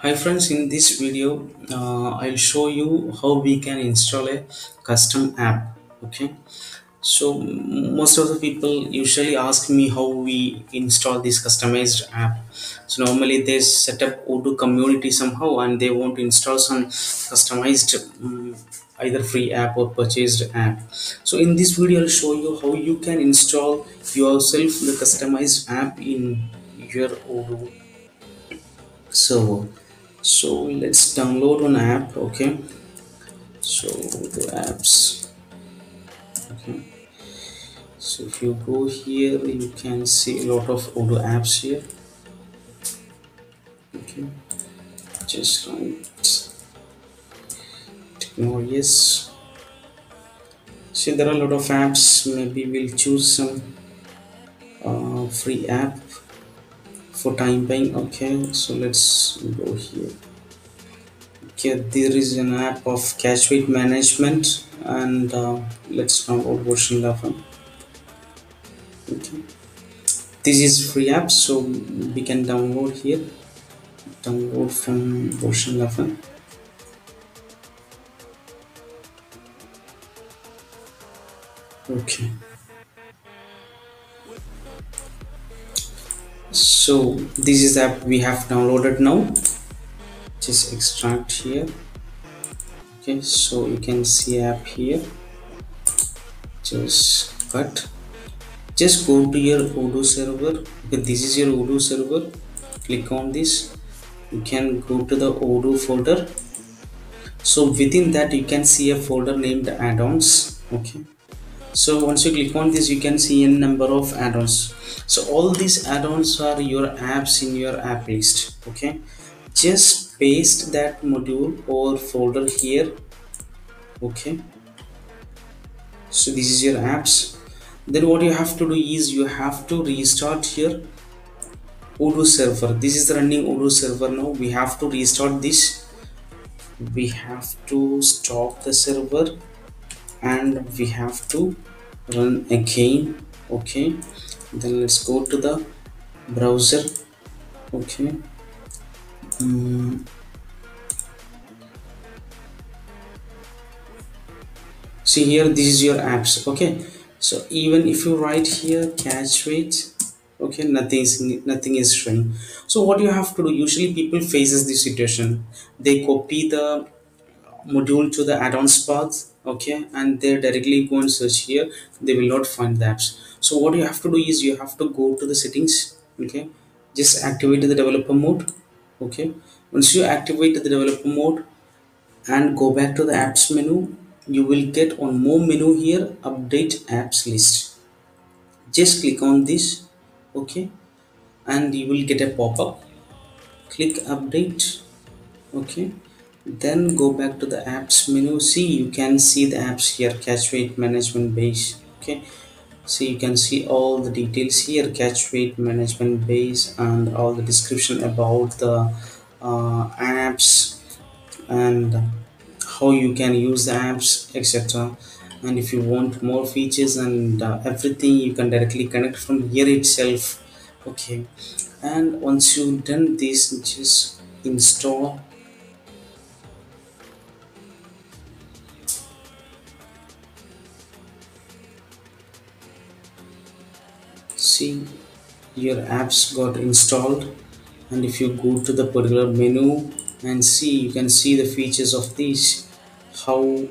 Hi friends, in this video uh, I'll show you how we can install a custom app. Okay, so most of the people usually ask me how we install this customized app. So normally they set up Odoo community somehow and they want to install some customized um, either free app or purchased app. So in this video I'll show you how you can install yourself the customized app in your Odoo server so let's download an app okay? So the apps. Okay. So if you go here you can see a lot of Odoo apps here. Okay. Just write technaureus see there are a lot of apps. Maybe we'll choose some uh, free app for time being okay? So let's go here. Okay there is an app of catch weight management and uh, let's download version 11 okay. This is free app so we can download here. Download from version 11 okay so this is the app we have downloaded now. Just extract here. Okay so you can see app here. Just cut. Just go to your odoo server. Okay this is your odoo server. Click on this. You can go to the odoo folder. So within that you can see a folder named add-ons. Okay so once you click on this you can see a number of add-ons. So all these add-ons are your apps in your app list okay? Just paste that module or folder here okay? So this is your apps. Then what you have to do is you have to restart your odoo server. This is running odoo server now. We have to restart this. We have to stop the server and we have to run again okay? Then let's go to the browser okay? Mm. see here this is your apps okay? So even if you write here catch weight okay? Nothing is nothing is showing. So what you have to do usually people faces this situation. They copy the module to the add-ons path okay and they directly go and search here. They will not find the apps so what you have to do is you have to go to the settings okay. Just activate the developer mode okay. Once you activate the developer mode and go back to the apps menu you will get on more menu here update apps list. Just click on this okay and you will get a pop-up. Click update okay then go back to the apps menu. See you can see the apps here. Catch weight management base. Okay. So you can see all the details here. Catch weight management base and all the description about the uh, apps and how you can use the apps etc and if you want more features and uh, everything you can directly connect from here itself. Okay. And once you've done this just install see your apps got installed. And if you go to the particular menu and see you can see the features of these how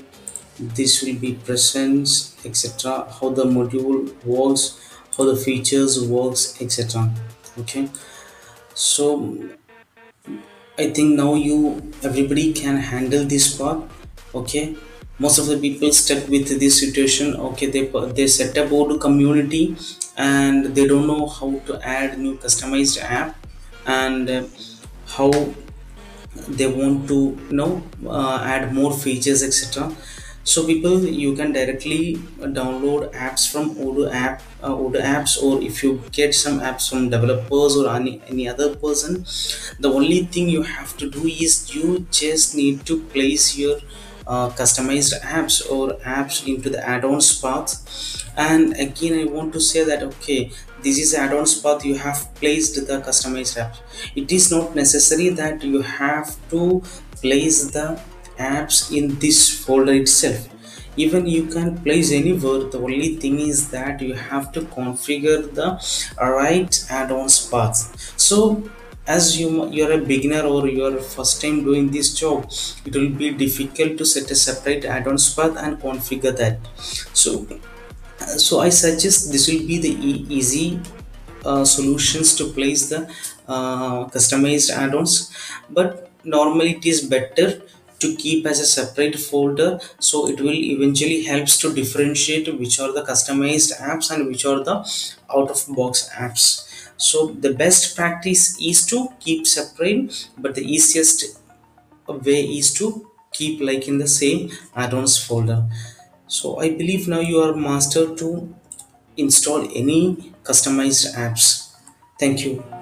this will be present etc how the module works how the features works etc okay? So i think now you everybody can handle this part. Okay most of the people stuck with this situation. Okay they they set up Odoo community and they don't know how to add new customized app and uh, how they want to you know uh, add more features etc so people you can directly download apps from Odoo app uh, apps or if you get some apps from developers or any, any other person the only thing you have to do is you just need to place your uh, customized apps or apps into the add-ons path. And again i want to say that okay this is add-ons path you have placed the customized apps. It is not necessary that you have to place the apps in this folder itself. Even you can place anywhere. The only thing is that you have to configure the right add-ons path. So as you you're a beginner or you're first time doing this job it will be difficult to set a separate add-ons path and configure that. So so i suggest this will be the e- easy uh, solutions to place the uh, customized add-ons but normally it is better to keep as a separate folder so it will eventually helps to differentiate which are the customized apps and which are the out of box apps so the best practice is to keep separate but the easiest way is to keep like in the same add-ons folder. So i believe now you are master to install any customized apps. Thank you